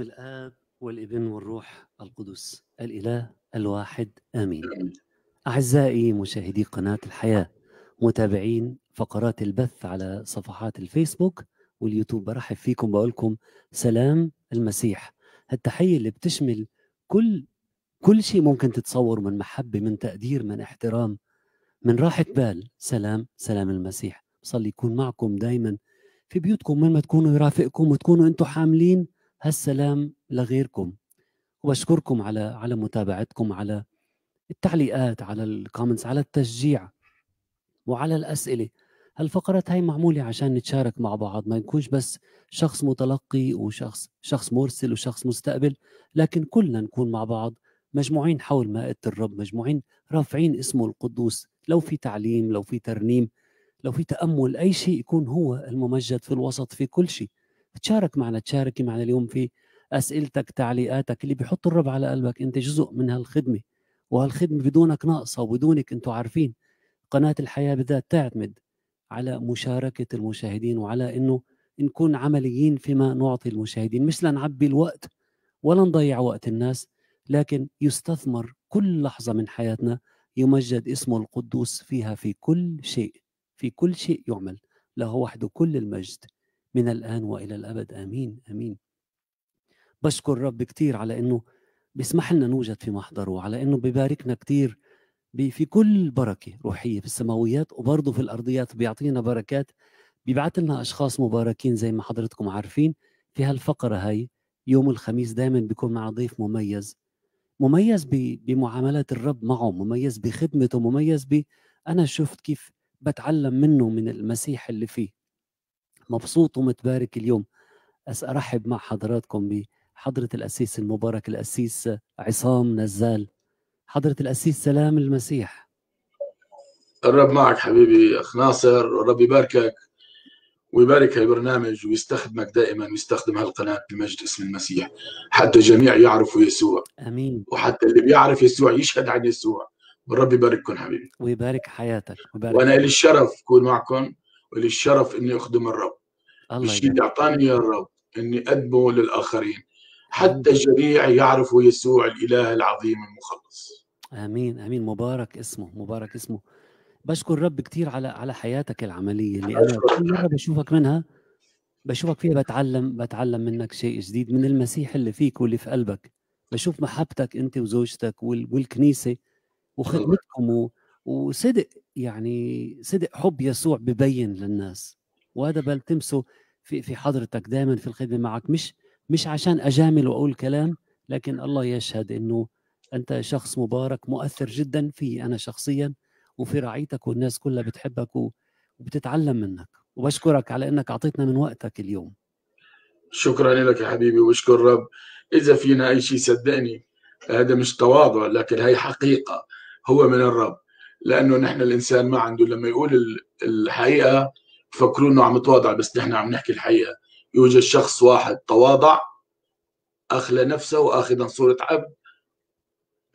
بسم الآب والإبن والروح القدس الإله الواحد آمين. أعزائي مشاهدي قناة الحياة متابعين فقرات البث على صفحات الفيسبوك واليوتيوب برحب فيكم بقولكم سلام المسيح. التحية اللي بتشمل كل كل شيء ممكن تتصور من محبة من تقدير من احترام من راحة بال. سلام سلام المسيح. صلي يكون معكم دايما في بيوتكم وين ما تكونوا يرافقكم وتكونوا أنتم حاملين هالسلام لغيركم. وبشكركم على على متابعتكم على التعليقات على ال comments على التشجيع وعلى الأسئلة. هالفقرات هاي معمولة عشان نتشارك مع بعض ما نكونش بس شخص متلقي وشخص شخص مرسل وشخص مستقبل لكن كلنا نكون مع بعض مجموعين حول مائدة الرب مجموعين رافعين اسمه القدوس. لو في تعليم لو في ترنيم لو في تأمل أي شيء يكون هو الممجد في الوسط في كل شيء. تشارك معنا تشاركي معنا اليوم في أسئلتك تعليقاتك اللي بيحط الرب على قلبك. أنت جزء من هالخدمة وهالخدمة بدونك ناقصة وبدونك أنتم عارفين قناة الحياة بالذات تعتمد على مشاركة المشاهدين وعلى أنه نكون عمليين فيما نعطي المشاهدين. مش لنعبي الوقت ولا نضيع وقت الناس لكن يستثمر كل لحظة من حياتنا يمجد اسمه القدوس فيها في كل شيء في كل شيء يعمل له وحده كل المجد. من الآن وإلى الأبد. آمين آمين. بشكر الرب كثير على أنه بيسمح لنا نوجد في محضره وعلى أنه بيباركنا كثير في كل بركة روحية في السماويات وبرضه في الأرضيات بيعطينا بركات بيبعث لنا أشخاص مباركين زي ما حضرتكم عارفين في هالفقرة هاي. يوم الخميس دائما بيكون مع ضيف مميز مميز بمعاملات الرب معه مميز بخدمته مميز ب أنا شفت كيف بتعلم منه من المسيح اللي فيه. مبسوط ومتبارك اليوم. أرحب مع حضراتكم بحضرة الأسيس المبارك الأسيس عصام نزال. حضرة الأسيس سلام المسيح. الرب معك حبيبي أخ ناصر والرب يباركك ويبارك البرنامج ويستخدمك دائما ويستخدم هالقناة بمجد اسم المسيح. حتى الجميع يعرفوا يسوع. آمين. وحتى اللي بيعرف يسوع يشهد عن يسوع. والرب يبارككم حبيبي. ويبارك حياتك. ويبارك وأنا لي الشرف أكون معكم ولي الشرف إني أخدم الرب. الشيء اللي أعطاني اياه الرب إني اقدمه للآخرين حتى الجميع يعرفوا يسوع الإله العظيم المخلص. آمين آمين. مبارك اسمه مبارك اسمه. بشكر الرب كثير على على حياتك العملية اللي أنا. كل مرة بشوفك منها بشوفك فيها بتعلم بتعلم منك شيء جديد من المسيح اللي فيك واللي في قلبك. بشوف محبتك أنت وزوجتك وال- والكنيسة وخدمتكم و- وصدق يعني صدق حب يسوع ببين للناس. وهذا بلتمسه في في حضرتك دائما في الخدمة معك. مش مش عشان أجامل وأقول كلام لكن الله يشهد إنه أنت شخص مبارك مؤثر جدا في أنا شخصيا وفي رعيتك والناس كلها بتحبك وبتتعلم منك. وبشكرك على إنك أعطيتنا من وقتك اليوم. شكرا لك يا حبيبي واشكر الرب. إذا فينا أي شيء صدقني هذا مش تواضع لكن هي حقيقة هو من الرب. لأنه نحن الإنسان ما عنده لما يقول ال- الحقيقة بفكروا إنه عم يتواضع بس نحن عم نحكي الحقيقة. يوجد شخص واحد تواضع أخلى نفسه واخذا صورة عبد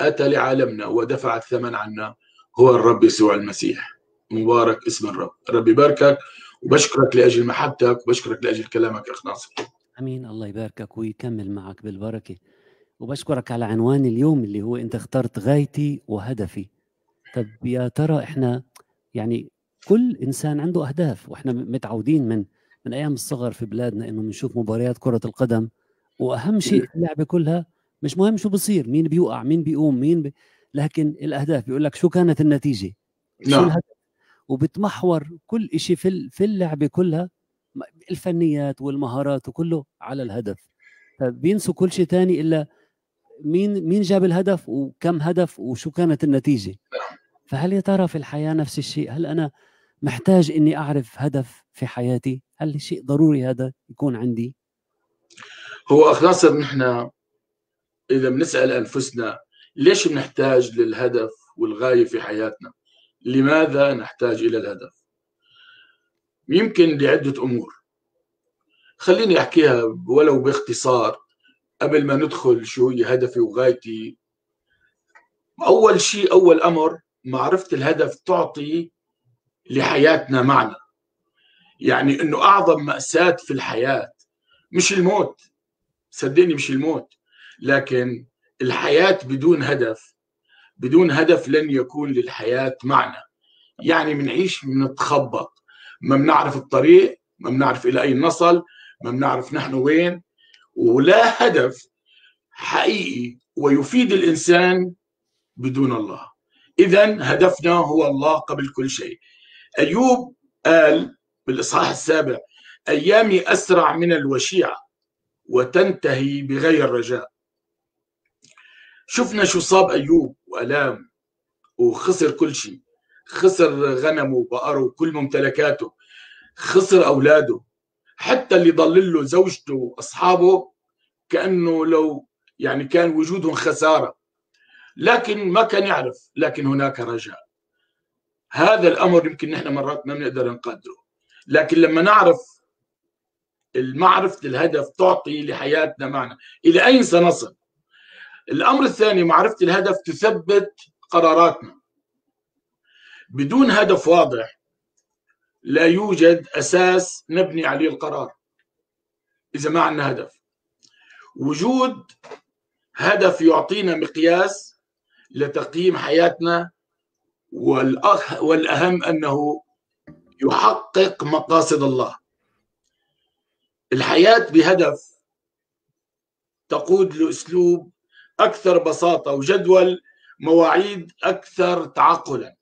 اتى لعالمنا ودفع الثمن عنا. هو الرب يسوع المسيح. مبارك اسم الرب. رب يباركك وبشكرك لأجل محبتك وبشكرك لأجل كلامك أخ ناصر. آمين. الله يباركك ويكمل معك بالبركة. وبشكرك على عنوان اليوم اللي هو انت اخترت غايتي وهدفي. طب يا ترى إحنا يعني كل إنسان عنده أهداف وإحنا متعودين من من أيام الصغر في بلادنا إنه بنشوف مباريات كرة القدم وأهم شيء في اللعبه كلها مش مهم شو بصير مين بيوقع مين بيقوم مين بي... لكن الأهداف بيقول لك شو كانت النتيجة؟ شو نعم. الهدف؟ وبتمحور كل شيء في في اللعبة كلها الفنيات والمهارات وكله على الهدف. فبينسوا كل شيء تاني إلا مين مين جاب الهدف وكم هدف وشو كانت النتيجة. فهل يا ترى في الحياة نفس الشيء؟ هل أنا محتاج إني أعرف هدف في حياتي هل شيء ضروري هذا يكون عندي هو اخ ناصر نحن إذا بنسأل أنفسنا ليش بنحتاج للهدف والغاية في حياتنا؟ لماذا نحتاج إلى الهدف؟ يمكن لعدة أمور خليني أحكيها ولو باختصار قبل ما ندخل شو هي هدفي وغايتي أول شيء أول أمر معرفة الهدف تعطي لحياتنا معنى يعني إنه أعظم مأساة في الحياة مش الموت. صدقني مش الموت. لكن الحياة بدون هدف بدون هدف لن يكون للحياة معنى. يعني بنعيش بنتخبط ما بنعرف الطريق ما بنعرف إلى أين نصل ما بنعرف نحن وين. ولا هدف حقيقي ويفيد الإنسان بدون الله. إذا هدفنا هو الله قبل كل شيء. أيوب قال بالإصحاح السابع أيامي أسرع من الوشيعة وتنتهي بغير رجاء شفنا شو صاب أيوب وألام وخسر كل شيء خسر غنمه وبقره وكل ممتلكاته خسر أولاده حتى اللي ضل له زوجته وأصحابه كأنه لو يعني كان وجودهم خسارة. لكن ما كان يعرف لكن هناك رجاء. هذا الأمر يمكن نحن مرات ما بنقدر نقدره. لكن لما نعرف المعرفة الهدف تعطي لحياتنا معنى. إلى أين سنصل؟ الأمر الثاني معرفة الهدف تثبت قراراتنا. بدون هدف واضح لا يوجد أساس نبني عليه القرار. إذا ما عندنا هدف. وجود هدف يعطينا مقياس لتقييم حياتنا والأهم أنه يحقق مقاصد الله. الحياة بهدف تقود لأسلوب أكثر بساطة وجدول مواعيد أكثر تعقلا.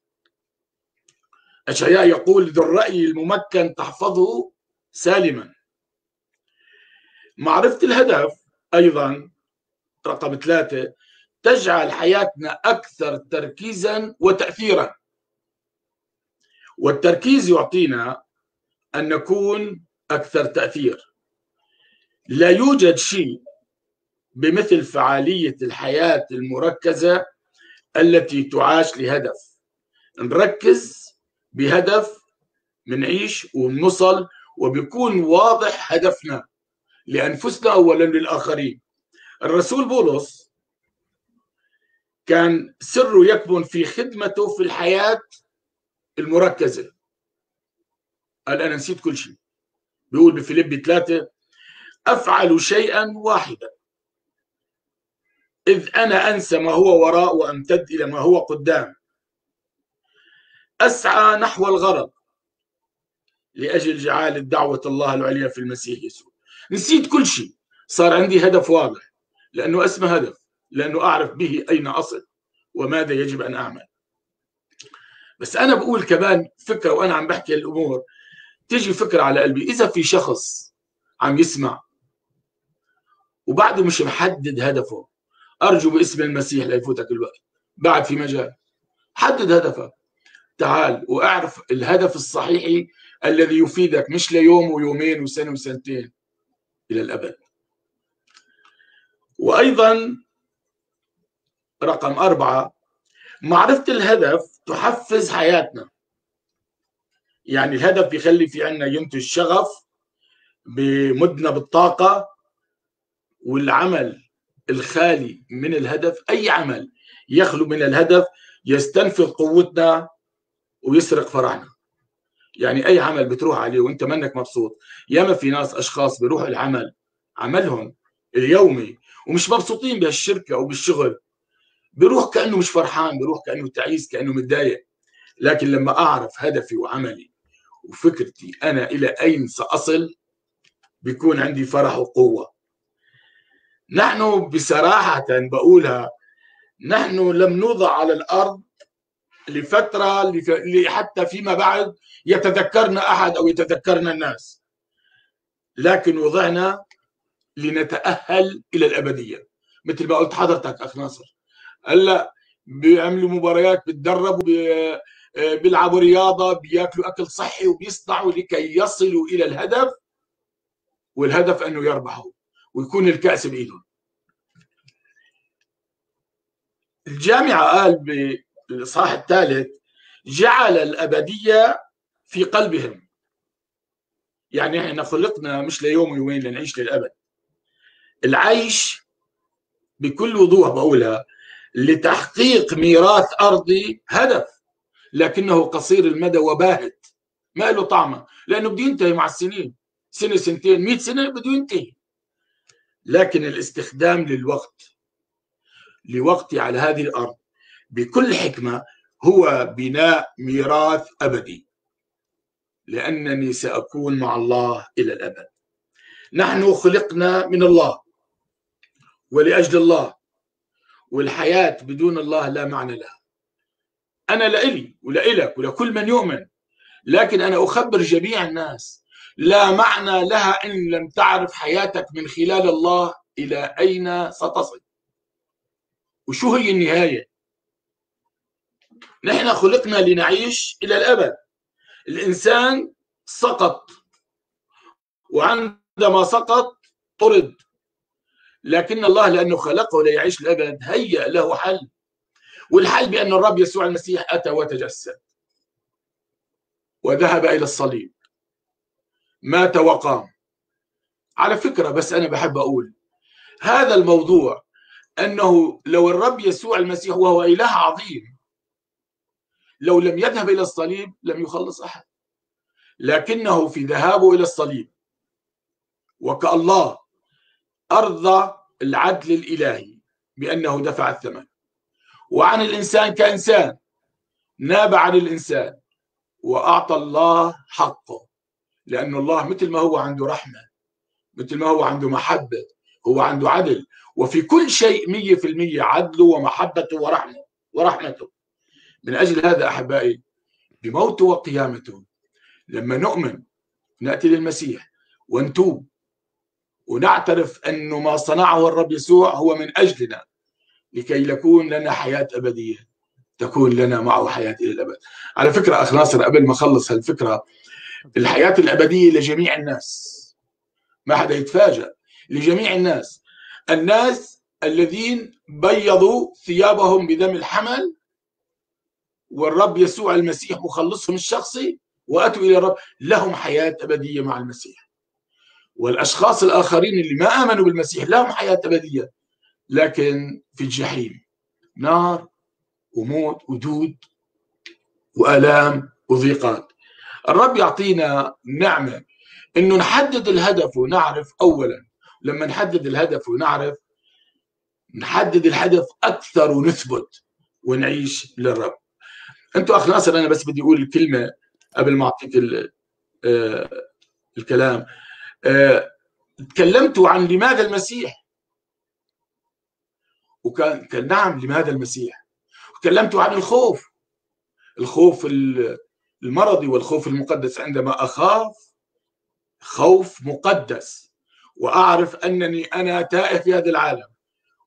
أشعياء يقول ذو الرأي الممكن تحفظه سالما. معرفة الهدف أيضا رقم ثلاثة تجعل حياتنا أكثر تركيزا وتأثيرا. والتركيز يعطينا أن نكون أكثر تأثير. لا يوجد شيء بمثل فعالية الحياة المركزة التي تعاش لهدف. نركز بهدف منعيش ونوصل وبيكون واضح هدفنا لأنفسنا أولا للآخرين. الرسول بولس كان سره يكمن في خدمته في الحياة المركزة. قال أنا نسيت كل شيء. بيقول بفيليب ثلاثة أفعل شيئا واحدا. إذ أنا أنسى ما هو وراء وأمتد إلى ما هو قدام. أسعى نحو الغرض لأجل جعالة دعوة الله العليا في المسيح يسوع. نسيت كل شيء. صار عندي هدف واضح لأنه اسمه هدف. لأنه أعرف به أين أصل وماذا يجب أن أعمل. بس أنا بقول كمان فكرة وأنا عم بحكي الأمور تيجي فكرة على قلبي. إذا في شخص عم يسمع وبعده مش محدد هدفه أرجو باسم المسيح لا يفوتك الوقت. بعد في مجال. حدد هدفك. تعال وأعرف الهدف الصحيحي الذي يفيدك مش ليوم ويومين وسنة وسنتين إلى الأبد. وأيضا رقم أربعة معرفة الهدف تحفز حياتنا. يعني الهدف بيخلي في عنا ينتج شغف بمدنا بالطاقة والعمل الخالي من الهدف أي عمل يخلو من الهدف يستنفذ قوتنا ويسرق فرحنا. يعني أي عمل بتروح عليه وأنت منك مبسوط ياما في ناس أشخاص بيروحوا العمل عملهم اليومي ومش مبسوطين بهالشركة أو بالشغل بيروح كأنه مش فرحان بيروح كأنه تعيس كأنه متضايق. لكن لما أعرف هدفي وعملي وفكرتي أنا إلى أين سأصل بيكون عندي فرح وقوة. نحن بصراحة بقولها نحن لم نوضع على الأرض لفترة حتى فيما بعد يتذكرنا أحد أو يتذكرنا الناس. لكن وضعنا لنتأهل إلى الأبدية. مثل ما قلت حضرتك أخ ناصر. هلأ بيعملوا مباريات بيتدربوا بيلعبوا رياضة بياكلوا أكل صحي وبيصنعوا لكي يصلوا إلى الهدف والهدف أنه يربحوا ويكون الكأس بإيدهم. الجامعة قال الإصحاح الثالث جعل الأبدية في قلبهم. يعني إحنا خلقنا مش ليوم ويومين لنعيش للأبد. العيش بكل وضوح بقولها لتحقيق ميراث أرضي هدف. لكنه قصير المدى وباهت. ما له طعمة. لأنه بده ينتهي مع السنين. سنة سنتين. 100 سنة بده ينتهي. لكن الاستخدام للوقت لوقتي على هذه الأرض بكل حكمة هو بناء ميراث أبدي. لأنني سأكون مع الله إلى الأبد. نحن خلقنا من الله. ولأجل الله والحياة بدون الله لا معنى لها. أنا لإلي ولإلك ولكل من يؤمن لكن أنا أخبر جميع الناس لا معنى لها إن لم تعرف حياتك من خلال الله إلى أين ستصل. وشو هي النهاية؟ نحن خلقنا لنعيش إلى الأبد. الإنسان سقط وعندما سقط طرد. لكن الله لأنه خلقه ليعيش الابد هيأ له حل. والحل بأن الرب يسوع المسيح أتى وتجسد. وذهب إلى الصليب. مات وقام. على فكرة بس أنا بحب أقول هذا الموضوع أنه لو الرب يسوع المسيح وهو إله عظيم لو لم يذهب إلى الصليب لم يخلص أحد. لكنه في ذهابه إلى الصليب وكالله ارضى العدل الإلهي بأنه دفع الثمن. وعن الإنسان كإنسان ناب عن الإنسان وأعطى الله حقه لأن الله مثل ما هو عنده رحمة مثل ما هو عنده محبة هو عنده عدل. وفي كل شيء مية في المية عدله ومحبته ورحمة ورحمته. من أجل هذا أحبائي بموته وقيامته لما نؤمن نأتي للمسيح ونتوب ونعترف أنه ما صنعه الرب يسوع هو من أجلنا لكي يكون لنا حياة أبدية تكون لنا معه حياة إلى الأبد. على فكرة أخ ناصر قبل ما أخلص هالفكرة الحياة الأبدية لجميع الناس. ما حدا يتفاجأ لجميع الناس. الناس الذين بيضوا ثيابهم بدم الحمل والرب يسوع المسيح مخلصهم الشخصي وأتوا إلى الرب لهم حياة أبدية مع المسيح. والأشخاص الآخرين اللي ما آمنوا بالمسيح لهم حياة أبدية لكن في الجحيم. نار وموت ودود وآلام وضيقات. الرب يعطينا نعمة إنه نحدد الهدف ونعرف اولا. لما نحدد الهدف ونعرف نحدد الهدف أكثر ونثبت ونعيش للرب. أنتوا اخ ناصر أنا بس بدي أقول كلمة قبل ما أعطيك آه الكلام. آه تكلمتوا عن لماذا المسيح. وكان كان نعم لماذا المسيح. تكلمتوا عن الخوف. الخوف المرضي والخوف المقدس عندما أخاف خوف مقدس. وأعرف أنني أنا تائه في هذا العالم.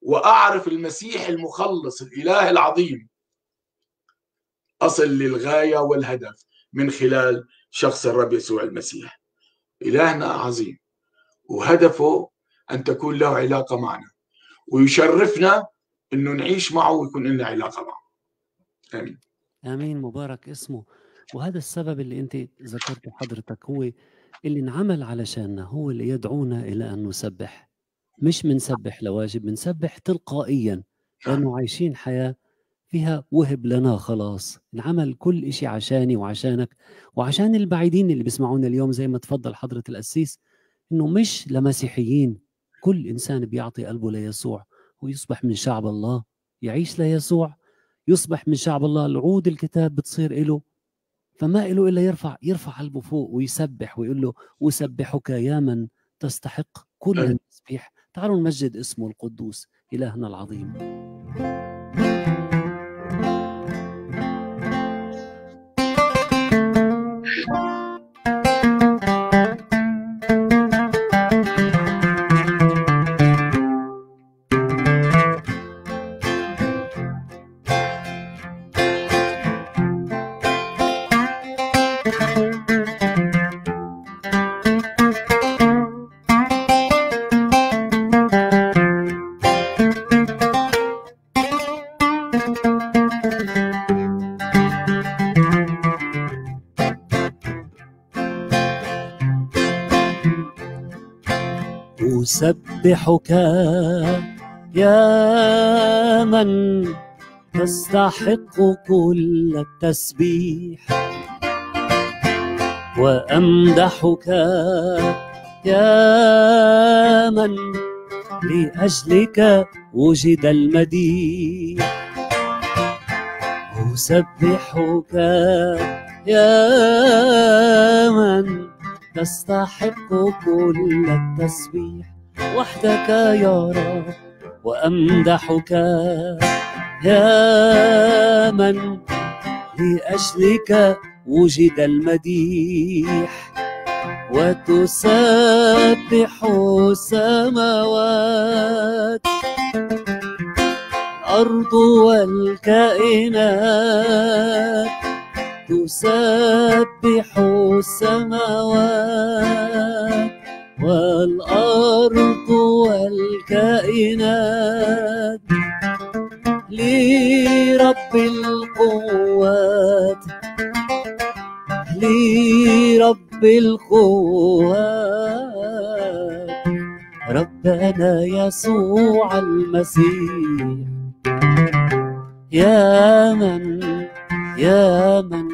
وأعرف المسيح المخلص الإله العظيم. أصل للغاية والهدف من خلال شخص الرب يسوع المسيح. إلهنا عظيم وهدفه أن تكون له علاقة معنا ويشرفنا إنه نعيش معه ويكون لنا علاقة معه. آمين. آمين. مبارك اسمه. وهذا السبب اللي أنت ذكرته حضرتك هو اللي انعمل علشاننا هو اللي يدعونا إلى أن نسبح. مش منسبح لواجب منسبح تلقائيا لأنه عايشين حياة فيها وهب لنا خلاص. انعمل كل إشي عشاني وعشانك وعشان البعيدين اللي بيسمعونا اليوم زي ما تفضل حضرة القسيس إنه مش لمسيحيين. كل إنسان بيعطي قلبه ليسوع ويصبح من شعب الله يعيش ليسوع يصبح من شعب الله. العود الكتاب بتصير له فما له إلا يرفع يرفع قلبه فوق ويسبح ويقول له أسبحك يا من تستحق كل التسبيح تعالوا نمجد اسمه القدوس إلهنا العظيم. أسبحك يا من تستحق كل التسبيح وأمدحك يا من لأجلك وجد المديح أسبحك يا من تستحق كل التسبيح وحدك يا رب وأمدحك يا من لأجلك وجد المديح. وتسبح السماوات الأرض والكائنات تسبح السماوات والأرض والكائنات لرب القوات لرب القوات. ربنا يسوع المسيح يا من يا من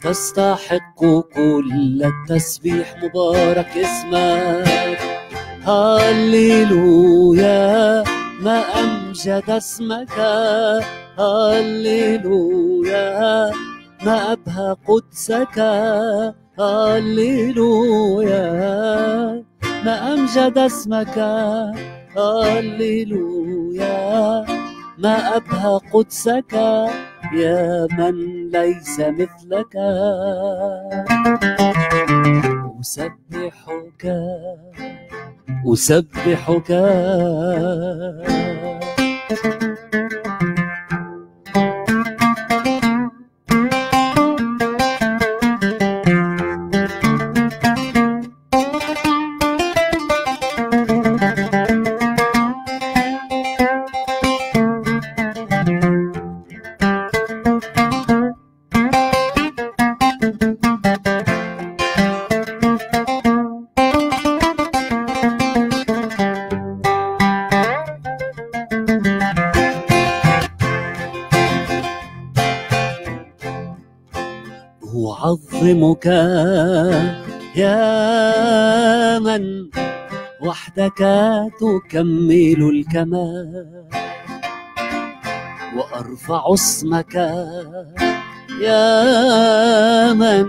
تستحق كل التسبيح مبارك اسمك. هللويا ما أمجد اسمك. هللويا ما أبهى قدسك. هللويا ما أمجد اسمك. هللويا. ما أبهى قدسك يا من ليس مثلك. أسبحك أسبحك. أعظمك يا من؟ وحدك تكمل الكمال. وأرفع اسمك يا من؟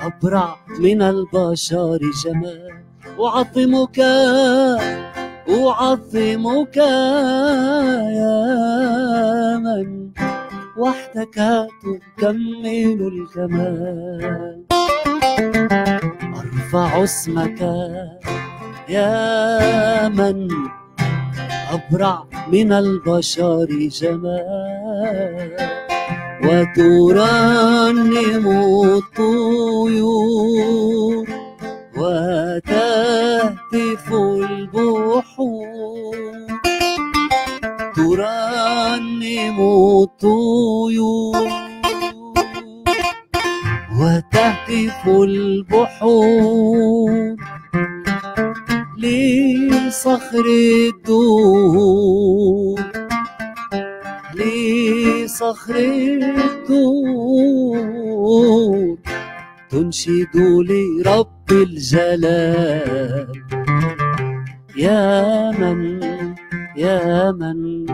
أبرع من البشر جمال. أعظمك أعظمك يا من؟ وحدك تكمل الكمال أرفع اسمك يا من أبرع من البشر جمال. وترنم الطيور وتهتف البحور. ترنم الطيور وتهتف البحور لصخر الدور لصخر الدور تنشد لرب الجلال يا من يا من؟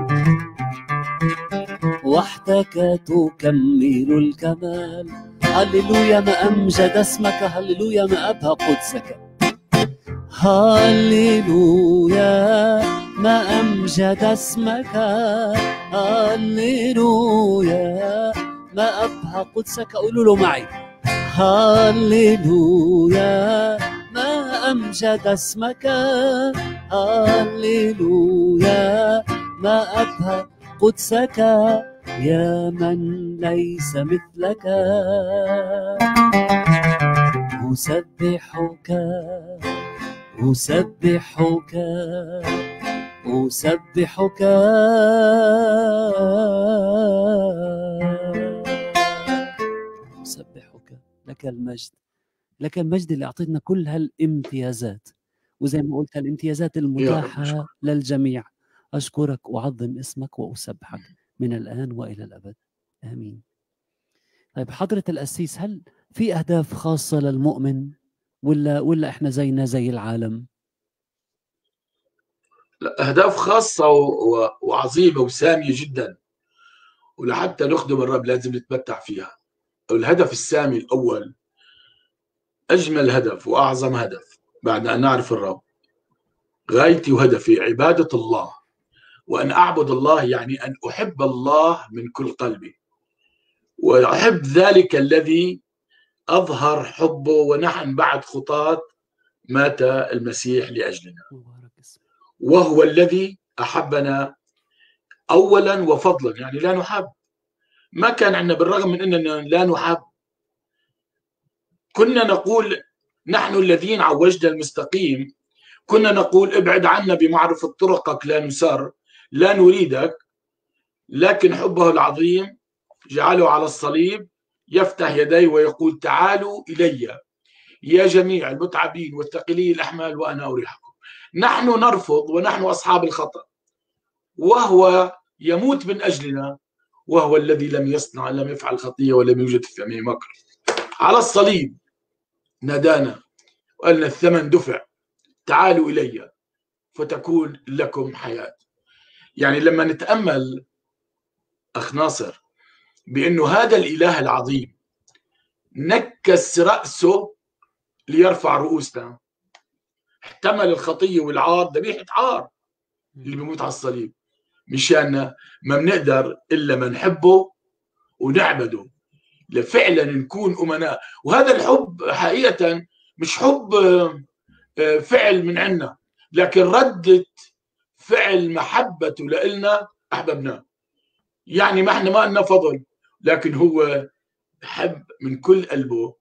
وحدك تكمل الكمال. هللويا ما أمجد اسمك هللويا ما أبهى قدسك. هللويا ما أمجد اسمك. هللويا ما أبهى قدسك. قولوا له معي. هللويا أمجد اسمك. هللويا. ما أبهى قدسك. يا من ليس مثلك. أسبحك. أسبحك. أسبحك. أسبحك. لك المجد. لك المجد اللي أعطيتنا كل هالامتيازات وزي ما قلت الامتيازات المتاحة للجميع. أشكرك وأعظم اسمك وأسبحك من الآن وإلى الأبد. آمين. طيب حضرة الأسيس هل في أهداف خاصة للمؤمن؟ ولا ولا إحنا زينا زي العالم؟ أهداف خاصة وعظيمة وسامية جدا. ولحتى نخدم الرب لازم نتمتع فيها. الهدف السامي الأول أجمل هدف وأعظم هدف بعد أن نعرف الرب. غايتي وهدفي عبادة الله وأن أعبد الله يعني أن أحب الله من كل قلبي. وأحب ذلك الذي أظهر حبه ونحن بعد خطاة مات المسيح لأجلنا. وهو الذي أحبنا أولا وفضلا يعني لا نحب. ما كان عندنا بالرغم من أننا لا نحب. كنا نقول نحن الذين عوجنا المستقيم كنا نقول ابعد عنا بمعرفة طرقك لا نسر لا نريدك لكن حبه العظيم جعله على الصليب يفتح يديه ويقول تعالوا إلي. يا جميع المتعبين والثقلي الأحمال وأنا أريحكم. نحن نرفض ونحن أصحاب الخطأ. وهو يموت من أجلنا وهو الذي لم يصنع لم يفعل خطية ولم يوجد في فمه مكر على الصليب. نادانا وقالنا الثمن دفع تعالوا إلي فتكون لكم حياة. يعني لما نتأمل أخ ناصر بأنه هذا الإله العظيم نكس رأسه ليرفع رؤوسنا احتمل الخطية والعار ذبيحة عار اللي بيموت على الصليب. مشان ما بنقدر إلا ما نحبه ونعبده. لفعلا نكون أمناء. وهذا الحب حقيقة مش حب آه، فعل من عنا لكن ردة فعل محبته لإلنا أحببناه. يعني ما إحنا ما لنا فضل لكن هو حب من كل قلبه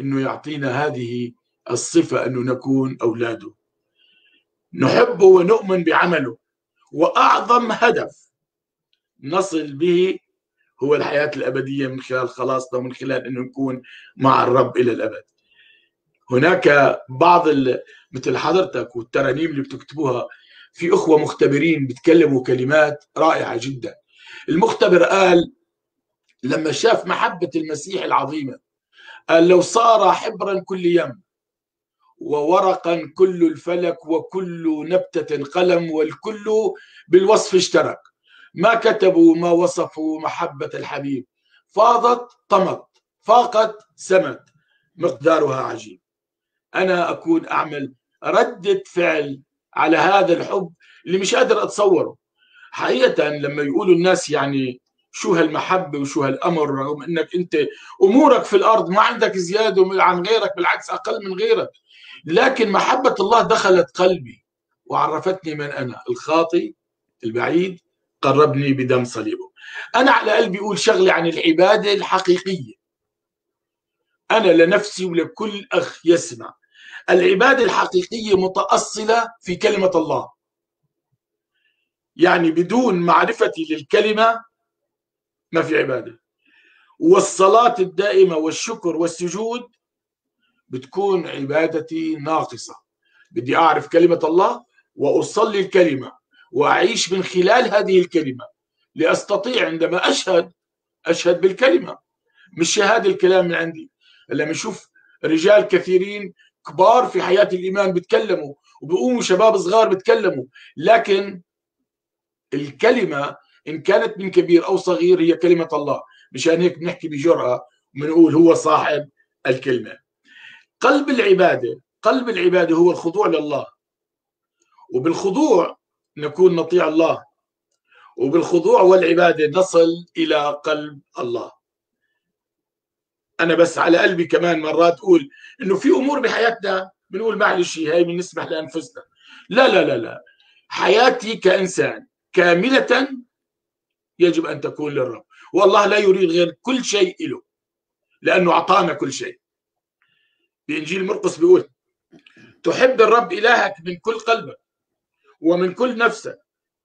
إنه يعطينا هذه الصفة إنه نكون أولاده. نحبه ونؤمن بعمله. وأعظم هدف نصل به هو الحياة الأبدية من خلال خلاصنا ومن خلال إنه نكون مع الرب إلى الأبد. هناك بعض مثل حضرتك والترانيم اللي بتكتبوها في أخوة مختبرين بيتكلموا كلمات رائعة جدا. المختبر قال لما شاف محبة المسيح العظيمة قال لو صار حبرا كل يم وورقا كل الفلك وكل نبتة قلم والكل بالوصف اشترك. ما كتبوا ما وصفوا محبة الحبيب. فاضت طمت فاقت سمت. مقدارها عجيب. أنا أكون أعمل ردة فعل على هذا الحب اللي مش قادر أتصوره. حقيقة لما يقولوا الناس يعني شو هالمحبة وشو هالأمر رغم أنك أنت أمورك في الأرض ما عندك زيادة عن غيرك بالعكس أقل من غيرك. لكن محبة الله دخلت قلبي وعرفتني من أنا الخاطي البعيد قربني بدم صليبه. أنا على قلبي أقول شغلة عن العبادة الحقيقية. أنا لنفسي ولكل أخ يسمع. العبادة الحقيقية متأصلة في كلمة الله. يعني بدون معرفتي للكلمة ما في عبادة. والصلاة الدائمة والشكر والسجود بتكون عبادتي ناقصة. بدي أعرف كلمة الله وأصلي الكلمة. وأعيش من خلال هذه الكلمة لأستطيع عندما أشهد أشهد بالكلمة. مش شهادة الكلام من عندي. لما نشوف رجال كثيرين كبار في حياة الإيمان بيتكلموا وبيقوموا شباب صغار بيتكلموا لكن الكلمة إن كانت من كبير أو صغير هي كلمة الله. مشان هيك بنحكي بجرأة بنقول هو صاحب الكلمة. قلب العبادة قلب العبادة هو الخضوع لله. وبالخضوع نكون نطيع الله. وبالخضوع والعبادة نصل إلى قلب الله. أنا بس على قلبي كمان مرات أقول إنه في أمور بحياتنا بنقول معلش هاي بنسمح لأنفسنا. لا لا لا لا. حياتي كإنسان كاملة يجب أن تكون للرب. والله لا يريد غير كل شيء له لأنه أعطانا كل شيء. بإنجيل مرقس بيقول تحب الرب إلهك من كل قلبك ومن كل نفسك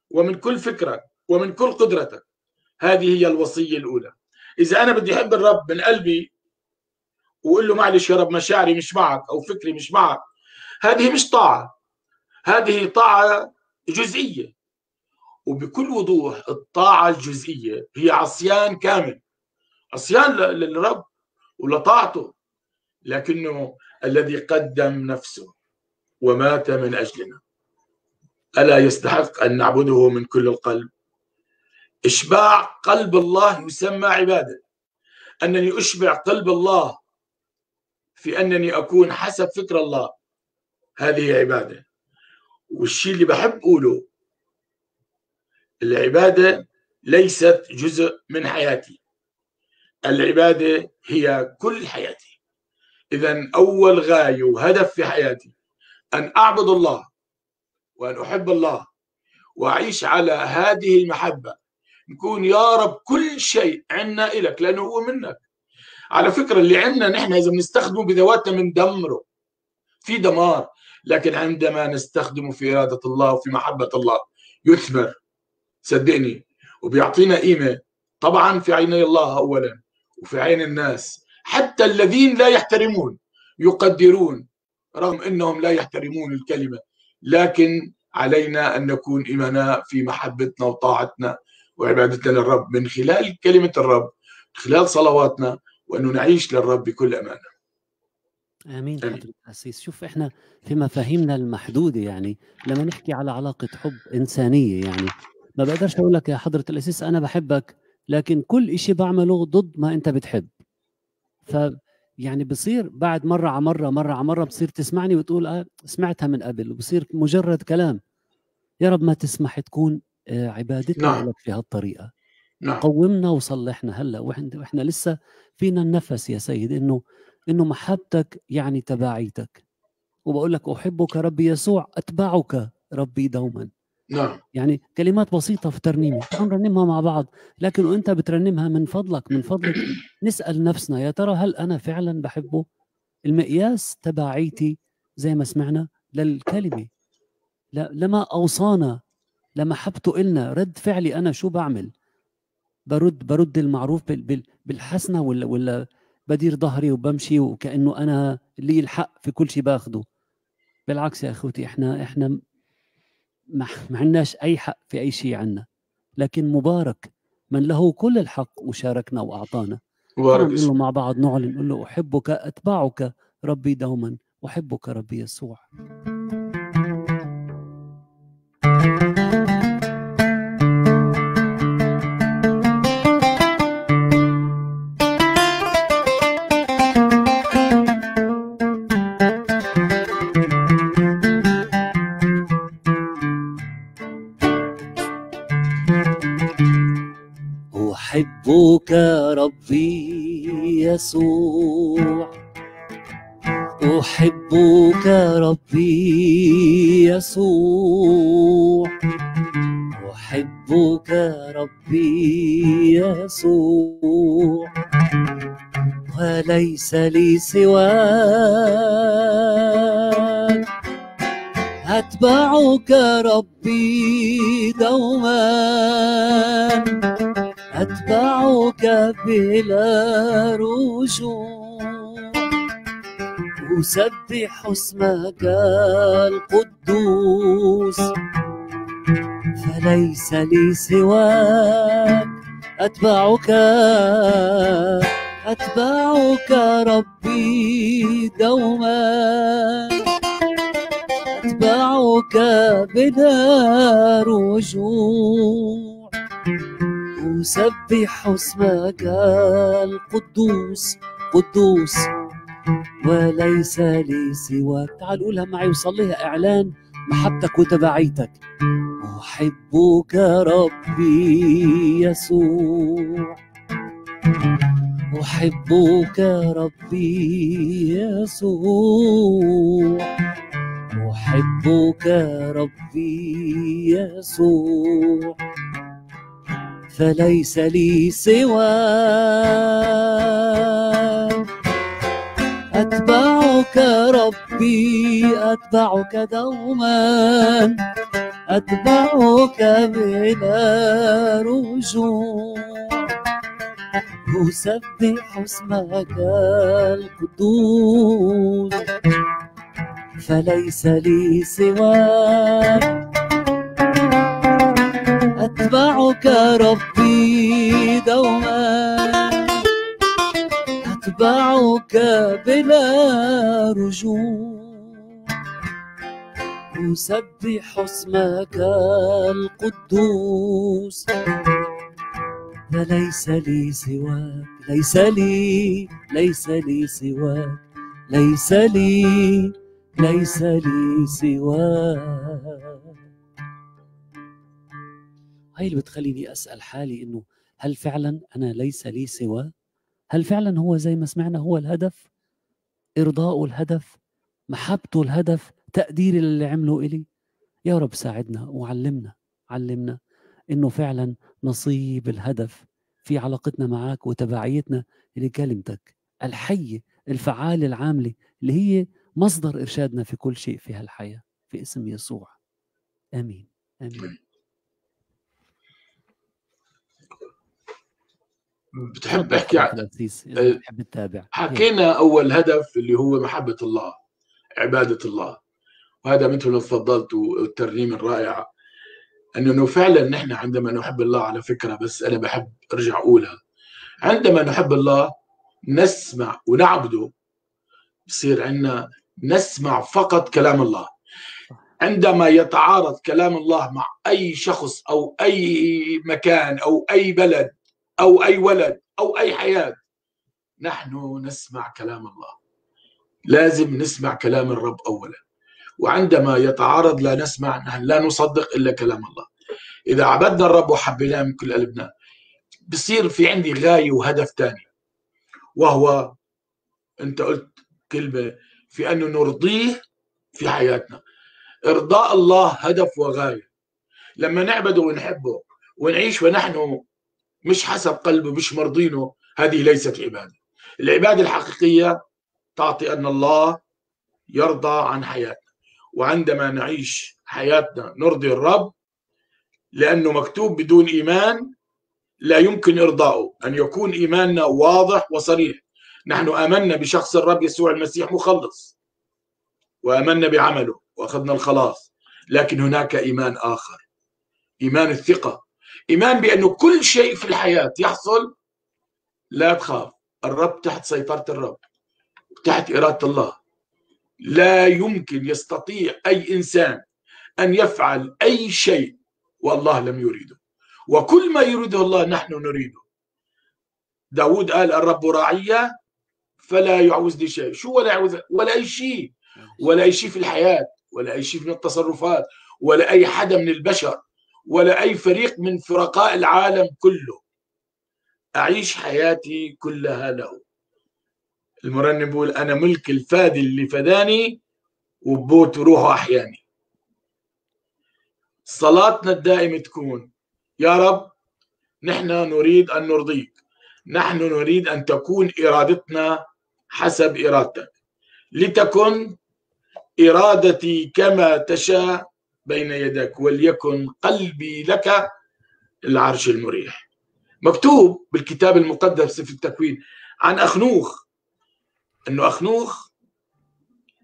ومن كل فكرك ومن كل قدرتك. هذه هي الوصية الأولى. إذا أنا بدي أحب الرب من قلبي وأقول له معلش يا رب مشاعري مش معك أو فكري مش معك هذه مش طاعة. هذه طاعة جزئية. وبكل وضوح الطاعة الجزئية هي عصيان كامل. عصيان للرب ولطاعته. لكنه الذي قدم نفسه ومات من أجلنا. ألا يستحق أن نعبده من كل القلب؟ إشباع قلب الله يسمى عبادة. أنني أشبع قلب الله في أنني أكون حسب فكر الله. هذه عبادة. والشيء اللي بحب أقوله العبادة ليست جزء من حياتي. العبادة هي كل حياتي. إذا أول غاية وهدف في حياتي أن أعبد الله وأن أحب الله وأعيش على هذه المحبة. نكون يا رب كل شيء عنا إلك لأنه هو منك. على فكرة اللي عندنا نحن إذا بنستخدمه بذواتنا بندمره في دمار لكن عندما نستخدمه في إرادة الله وفي محبة الله يثمر. صدقني. وبيعطينا قيمة طبعا في عيني الله أولا وفي عين الناس. حتى الذين لا يحترمون يقدرون رغم أنهم لا يحترمون الكلمة. لكن علينا أن نكون إيمانا في محبتنا وطاعتنا وعبادتنا للرب من خلال كلمة الرب خلال صلواتنا وأنه نعيش للرب بكل أمانة. آمين حضرة القسيس شوف إحنا في مفاهيمنا المحدودة يعني لما نحكي على علاقة حب إنسانية يعني ما بقدرش أقول لك يا حضرة القسيس أنا بحبك لكن كل إشي بعمله ضد ما أنت بتحب. ف يعني بصير بعد مرة على مرة مرة على مرة بصير تسمعني وتقول آه سمعتها من قبل وبصير مجرد كلام. يا رب ما تسمح تكون آه، عبادتنا نعم. لك بهالطريقه نعم. قومنا وصلحنا هلأ. وإحنا وإحنا لسه فينا النفس يا سيد إنه إنه محبتك يعني تبعيتك وبقول لك أحبك ربي يسوع أتبعك ربي دوما. نعم. يعني كلمات بسيطة في ترنيمة. تعالوا نرنمها مع بعض لكن وإنت بترنمها من فضلك من فضلك نسأل نفسنا يا ترى هل أنا فعلا بحبه المقياس تبعيتي زي ما سمعنا للكلمة؟ لما أوصانا لمحبته إلنا رد فعلي أنا شو بعمل؟ برد برد المعروف بال- بال- بالحسنة ولا ولا بدير ظهري وبمشي وكأنه أنا لي الحق في كل شيء باخده؟ بالعكس يا أخوتي إحنا إحنا ما عندناش أي حق في أي شيء عنا. لكن مبارك من له كل الحق وشاركنا وأعطانا. نقول مع بعض نعلن نقول له أحبك أتبعك ربي دوما أحبك ربي يسوع. أحبك ربي يسوع. أحبك ربي يسوع. أحبك ربي يسوع. وليس لي سواك. أتبعك ربي دوما. أتبعك بلا رجوع. أسبح اسمك القدوس فليس لي سواك. أتبعك أتبعك ربي دوما. أتبعك بلا رجوع. أسبح اسمك القدوس قدوس. وليس لي سواك. تعال قولها معي وصليها. إعلان محبتك وتبعيتك. أحبك ربي يسوع. أحبك ربي يسوع. أحبك ربي يسوع. فليس لي سواك أتبعك ربي أتبعك دوما. أتبعك بلا رجوع. أسبح اسمك القدوس. فليس لي سواك أتبعك ربي دوما. أتبعك بلا رجوع. أسبح اسمك القدوس. فليس لي سواك ليس لي ليس لي سواك ليس لي ليس لي سواك. هاي اللي بتخليني أسأل حالي إنه هل فعلا أنا ليس لي سواه؟ هل فعلا هو زي ما سمعنا هو الهدف؟ إرضاء الهدف؟ محبته الهدف؟ تقديري للي عمله إلي؟ يا رب ساعدنا وعلمنا علمنا إنه فعلا نصيب الهدف في علاقتنا معك وتبعيتنا لكلمتك الحية الفعالة العاملة اللي هي مصدر إرشادنا في كل شيء في هالحياة في اسم يسوع آمين آمين بتحب احكي عن أه، بتحب تتابع. حكينا أول هدف اللي هو محبة الله عبادة الله. وهذا مثل ما تفضلت والترنيمه الرائعه إنه فعلا نحن عندما نحب الله على فكرة بس أنا بحب أرجع أقولها. عندما نحب الله نسمع ونعبده. بصير عندنا نسمع فقط كلام الله. عندما يتعارض كلام الله مع أي شخص أو أي مكان أو أي بلد أو أي ولد أو أي حياة. نحن نسمع كلام الله. لازم نسمع كلام الرب اولا. وعندما يتعارض لا نسمع نحن لا نصدق إلا كلام الله. إذا عبدنا الرب وحبيناه من كل قلبنا بصير في عندي غاية وهدف ثاني وهو أنت قلت كلمة في انه نرضيه في حياتنا. إرضاء الله هدف وغاية. لما نعبده ونحبه ونعيش ونحن مش حسب قلبه مش مرضينه. هذه ليست عبادة. العبادة الحقيقية تعطي أن الله يرضى عن حياتنا. وعندما نعيش حياتنا نرضي الرب لأنه مكتوب بدون إيمان لا يمكن ارضائه أن يكون إيماننا واضح وصريح. نحن آمنا بشخص الرب يسوع المسيح مخلص. وآمنا بعمله وأخذنا الخلاص. لكن هناك إيمان آخر. إيمان الثقة. إيمان بأنه كل شيء في الحياة يحصل لا تخاف. الرب تحت سيطرة الرب تحت إرادة الله. لا يمكن يستطيع أي إنسان أن يفعل أي شيء والله لم يريده. وكل ما يريده الله نحن نريده. داود قال الرب راعية فلا يعوزني شيء. شو ولا يعوز؟ ولا أي شيء. ولا أي شيء في الحياة ولا أي شيء من التصرفات ولا أي حدا من البشر. ولا أي فريق من فرقاء العالم كله. أعيش حياتي كلها له. المرنم بيقول أنا ملك الفادي اللي فداني وبوت روحه أحياني. صلاتنا الدائمة تكون يا رب نحن نريد أن نرضيك. نحن نريد أن تكون إرادتنا حسب إرادتك. لتكن إرادتي كما تشاء بين يدك وليكن قلبي لك العرش المريح. مكتوب بالكتاب المقدس في التكوين عن أخنوخ أنه أخنوخ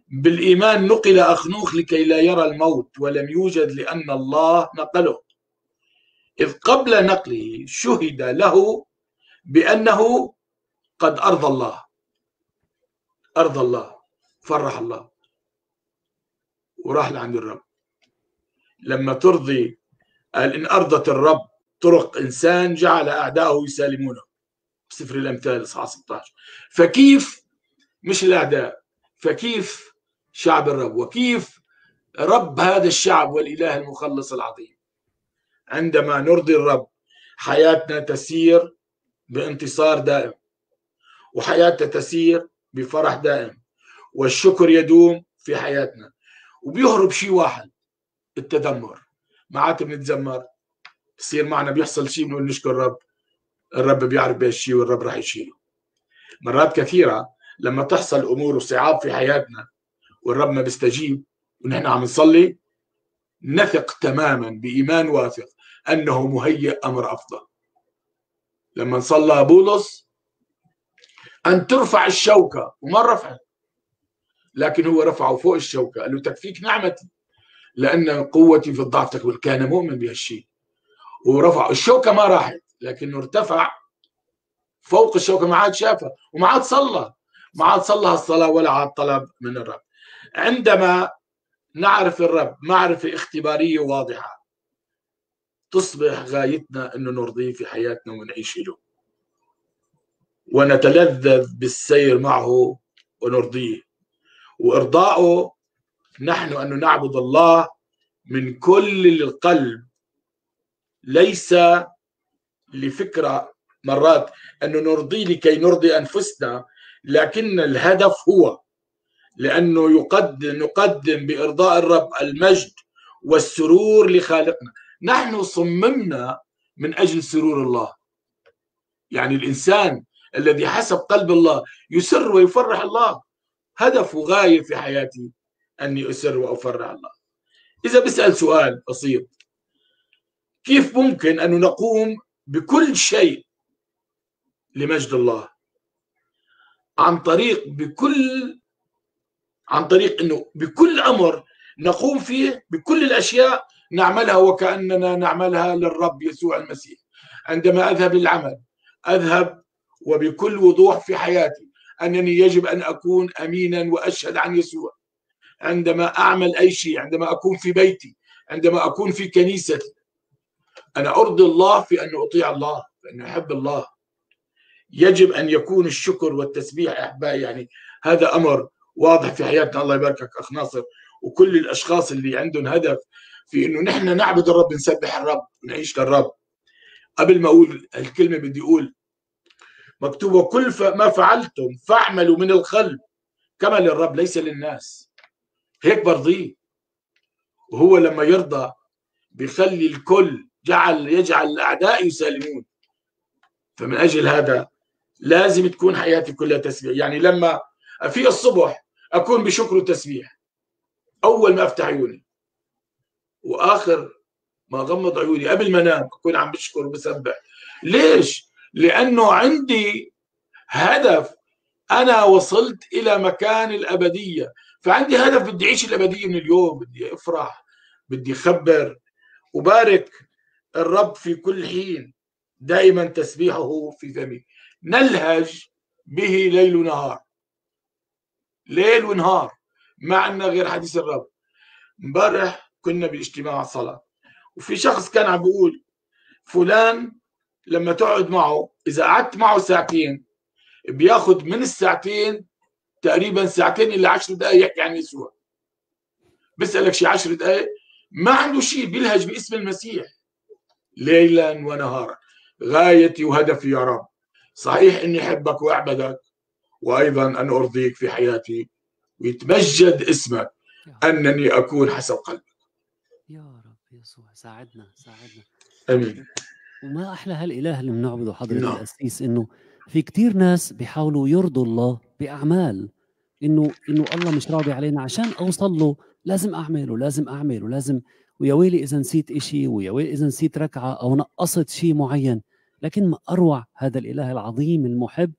بالإيمان نقل أخنوخ لكي لا يرى الموت ولم يوجد لأن الله نقله. إذ قبل نقله شهد له بأنه قد أرضى الله. أرضى الله فرح الله. وراح لعند الرب. لما ترضي قال إن أرضت الرب طرق إنسان جعل أعداءه يسالمونه. سفر الأمثال إصحاح 16 فكيف مش الأعداء فكيف شعب الرب وكيف رب هذا الشعب والإله المخلص العظيم. عندما نرضي الرب حياتنا تسير بانتصار دائم وحياتنا تسير بفرح دائم والشكر يدوم في حياتنا وبيهرب شيء واحد. التذمر. معات بنتذمر. بصير معنا بيحصل شيء بنقول نشكر الرب. الرب بيعرف بهالشيء والرب راح يشيله. مرات كثيرة لما تحصل أمور وصعاب في حياتنا والرب ما بيستجيب ونحن عم نصلي نثق تماما بإيمان واثق أنه مهيئ أمر أفضل. لما صلى بولس أن ترفع الشوكة وما رفعت. لكن هو رفعه فوق الشوكة قال له تكفيك نعمتي. لأن قوتي في الضعف تكمل. كان مؤمن بهالشيء. ورفع. الشوكة ما راحت لكنه ارتفع. فوق الشوكة ما عاد شافها وما عاد صلى. ما عاد صلى الصلاة ولا عاد طلب من الرب. عندما نعرف الرب معرفة اختبارية واضحة تصبح غايتنا أنه نرضيه في حياتنا ونعيش له. ونتلذذ بالسير معه ونرضيه. وإرضاؤه نحن أن نعبد الله من كل القلب. ليس لفكرة مرات أنه نرضي لكي نرضي أنفسنا لكن الهدف هو لأنه يقدم نقدم بإرضاء الرب المجد والسرور لخالقنا. نحن صممنا من أجل سرور الله. يعني الإنسان الذي حسب قلب الله يسر ويفرح الله. هدف وغاية في حياتي أني أسر وأفرح الله. إذا بسأل سؤال بسيط. كيف ممكن أن نقوم بكل شيء لمجد الله؟ عن طريق بكل عن طريق إنه بكل أمر نقوم فيه بكل الأشياء نعملها وكأننا نعملها للرب يسوع المسيح. عندما أذهب للعمل أذهب وبكل وضوح في حياتي أنني يجب أن أكون أمينا وأشهد عن يسوع. عندما أعمل أي شيء عندما أكون في بيتي عندما أكون في كنيستي. أنا أرضي الله في أن أطيع الله في أن أحب الله. يجب أن يكون الشكر والتسبيح احبائي يعني هذا أمر واضح في حياتنا. الله يباركك أخ ناصر. وكل الأشخاص اللي عندهم هدف في إنه نحن نعبد الرب نسبح الرب ونعيش للرب. قبل ما أقول الكلمة بدي أقول مكتوب كل ما فعلتم فاعملوا من القلب كما للرب ليس للناس. هيك برضيه وهو لما يرضى بيخلي الكل جعل يجعل الأعداء يسالمون. فمن أجل هذا لازم تكون حياتي كلها تسبيح. يعني لما في الصبح أكون بشكر وتسبيح. أول ما أفتح عيوني. وآخر ما غمض عيوني. قبل ما أنام أكون عم بشكر وبسبح. ليش؟ لأنه عندي هدف. أنا وصلت إلى مكان الأبدية. فعندي هدف بدي أعيش الأبدية من اليوم بدي أفرح بدي أخبر. وبارك الرب في كل حين. دائما تسبيحه في فمي نلهج به ليل ونهار ليل ونهار. ما عندنا غير حديث الرب. امبارح كنا باجتماع صلاة وفي شخص كان عم بيقول فلان لما تقعد معه إذا قعدت معه ساعتين بياخذ من الساعتين تقريبا ساعتين إلى عشر دقائق يحكي عن يسوع بيسألك شي عشر دقائق ما عنده شيء بيلهج باسم المسيح. ليلا ونهارا. غايتي وهدفي يا رب. صحيح إني أحبك وأعبدك وأيضا أن أرضيك في حياتي ويتمجد اسمك أنني أكون حسب قلبك. يا رب يسوع ساعدنا ساعدنا. آمين. وما أحلى هالإله اللي بنعبده حضرة نعم. القسيس إنه في كتير ناس بيحاولوا يرضوا الله بأعمال. إنه إنه الله مش راضي علينا. عشان أوصل له لازم اعمل ولازم اعمل ولازم ويا ويلي إذا نسيت إشي ويا ويلي إذا نسيت ركعة أو نقصت شيء معين. لكن ما أروع هذا الإله العظيم المحب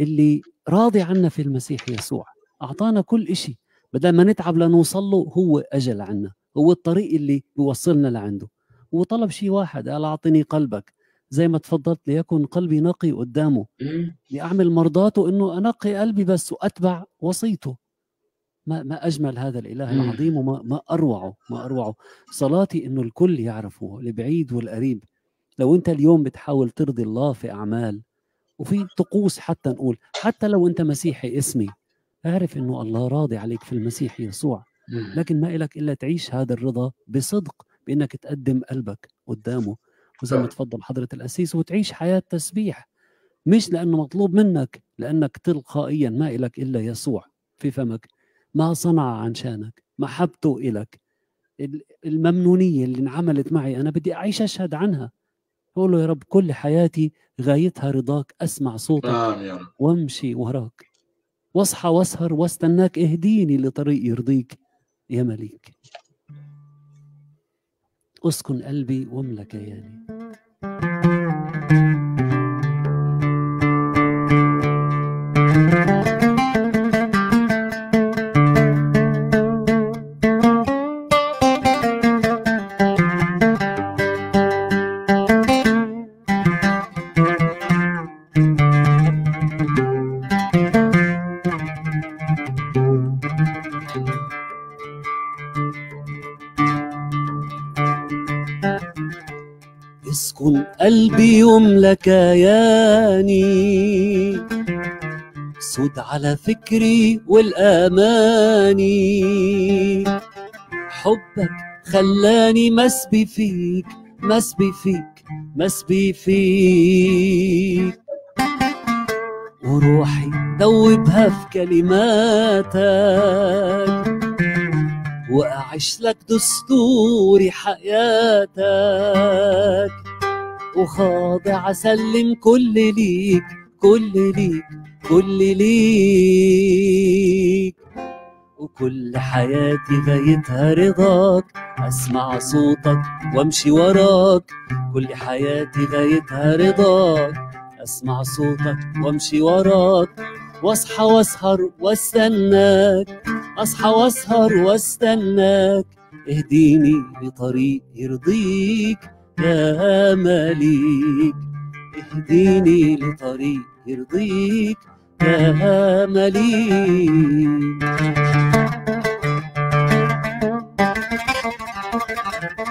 اللي راضي عنا في المسيح يسوع. أعطانا كل إشي. بدل ما نتعب لنوصل له هو أجل عنا. هو الطريق اللي بيوصلنا لعنده. هو طلب شيء واحد. قال أعطني قلبك. زي ما تفضلت ليكن قلبي نقي قدامه. لأعمل مرضاته أنه أنقي قلبي بس وأتبع وصيته ما, ما أجمل هذا الإله. العظيم وما ما أروعه ما أروعه صلاتي أنه الكل يعرفه البعيد والقريب لو أنت اليوم بتحاول ترضي الله في أعمال وفي طقوس حتى نقول حتى لو أنت مسيحي اسمي اعرف أنه الله راضي عليك في المسيح يسوع. لكن ما إلك إلا تعيش هذا الرضا بصدق بأنك تقدم قلبك قدامه وزي ما. تفضل حضرة الأسيس وتعيش حياة تسبيح. مش لأنه مطلوب منك لأنك تلقائيا ما إلك إلا يسوع في فمك. ما صنع عن شانك محبته إلك. ال- الممنونية اللي انعملت معي أنا بدي أعيش أشهد عنها. أقول له يا رب كل حياتي غايتها رضاك أسمع صوتك يا رب. وامشي وراك. واصحى واسهر واستناك اهديني لطريق يرضيك يا مليك. أسكن قلبي واملى كياني كياني سود على فكري والأماني حبك خلاني مسبي فيك مسبي فيك مسبي فيك. وروحي دوبها في كلماتك. وأعيش لك دستوري حياتك. وخاضع أسلم كل ليك كل ليك كل ليك. وكل حياتي غايتها رضاك أسمع صوتك وأمشي وراك. كل حياتي غايتها رضاك أسمع صوتك وأمشي وراك. واصحى واسهر واستناك أصحى واسهر واستناك. اهديني لطريق يرضيك. يا مليك اهديني لطريق يرضيك. يا مليك.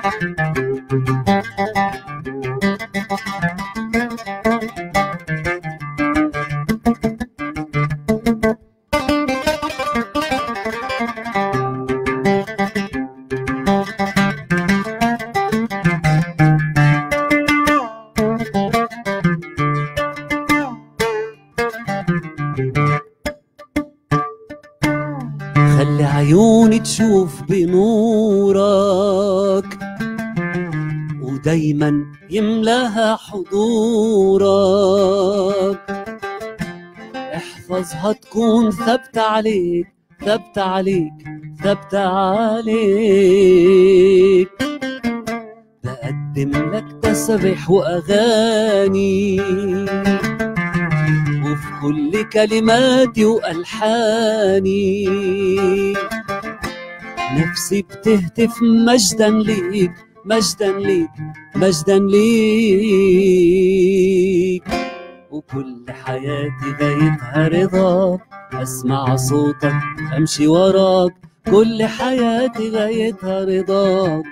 خلي ثابتة عليك ثابتة عليك ثابتة عليك. بقدم لك تسبح وأغاني. وفي كل كلماتي وألحاني. نفسي بتهتف مجدا ليك مجدا ليك مجدا ليك. وكل حياتي غايتها رضاك أسمع صوتك أمشي وراك. كل حياتي غايتها رضاك